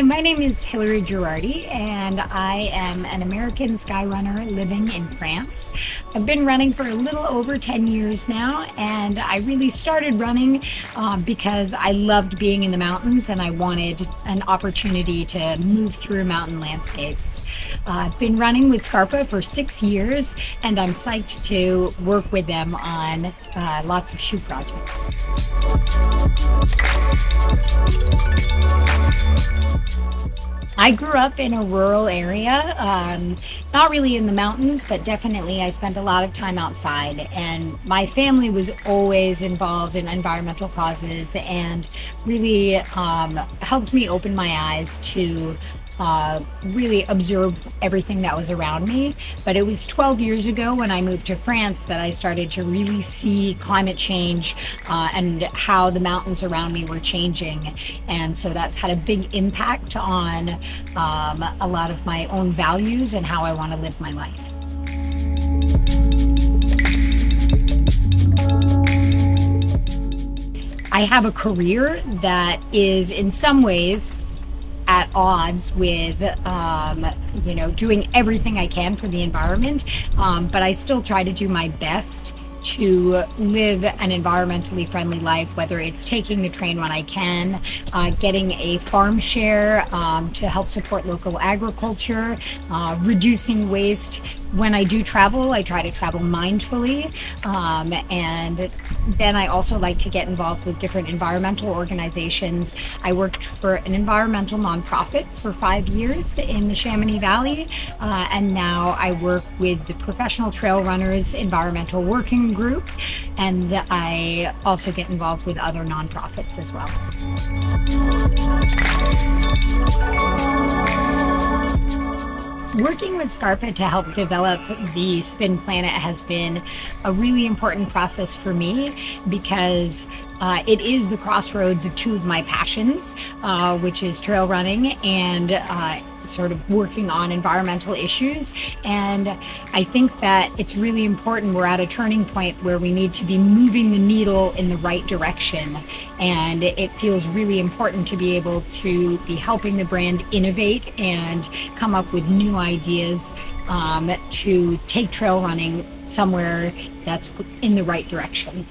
Hi, my name is Hillary Gerardi, and I am an American skyrunner living in France. I've been running for a little over 10 years now, and I really started running uh, because I loved being in the mountains and I wanted an opportunity to move through mountain landscapes. Uh, I've been running with Scarpa for six years, and I'm psyched to work with them on uh, lots of shoe projects. I grew up in a rural area, um, not really in the mountains, but definitely I spent a lot of time outside. And my family was always involved in environmental causes and really um, helped me open my eyes to uh, really observe everything that was around me. But it was 12 years ago when I moved to France that I started to really see climate change uh, and how the mountains around me were changing. And so that's had a big impact on um, a lot of my own values and how I want to live my life. I have a career that is in some ways at odds with, um, you know, doing everything I can for the environment, um, but I still try to do my best to live an environmentally friendly life, whether it's taking the train when I can, uh, getting a farm share um, to help support local agriculture, uh, reducing waste. When I do travel, I try to travel mindfully. Um, and then I also like to get involved with different environmental organizations. I worked for an environmental nonprofit for five years in the Chamonix Valley. Uh, and now I work with the Professional Trail Runners Environmental Working group, and I also get involved with other nonprofits as well. Working with Scarpa to help develop the Spin Planet has been a really important process for me because uh, it is the crossroads of two of my passions, uh, which is trail running and uh, sort of working on environmental issues. And I think that it's really important. We're at a turning point where we need to be moving the needle in the right direction. And it feels really important to be able to be helping the brand innovate and come up with new ideas um, to take trail running somewhere that's in the right direction.